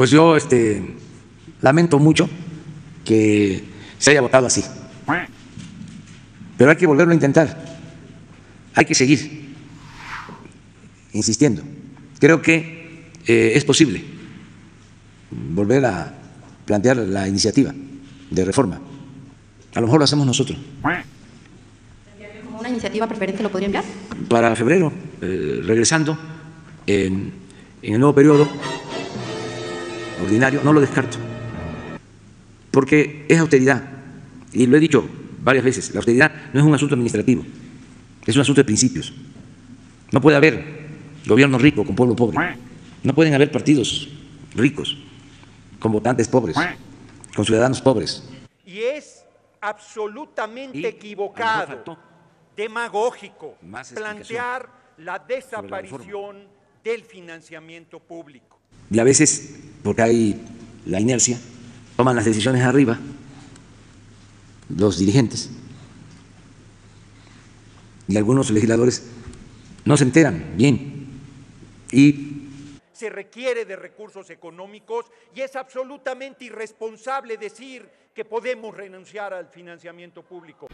Pues yo este, lamento mucho que se haya votado así. Pero hay que volverlo a intentar. Hay que seguir insistiendo. Creo que eh, es posible volver a plantear la iniciativa de reforma. A lo mejor lo hacemos nosotros. ¿Como una iniciativa preferente lo podría enviar? Para febrero, eh, regresando en, en el nuevo periodo ordinario, no lo descarto, porque es austeridad. Y lo he dicho varias veces, la austeridad no es un asunto administrativo, es un asunto de principios. No puede haber gobierno rico con pueblo pobre. No pueden haber partidos ricos con votantes pobres, con ciudadanos pobres. Y es absolutamente Y equivocado, demagógico, plantear la la desaparición del financiamiento público. Y a veces, porque hay la inercia, toman las decisiones arriba los dirigentes y algunos legisladores no se enteran bien y Se requiere de recursos económicos y es absolutamente irresponsable decir que podemos renunciar al financiamiento público.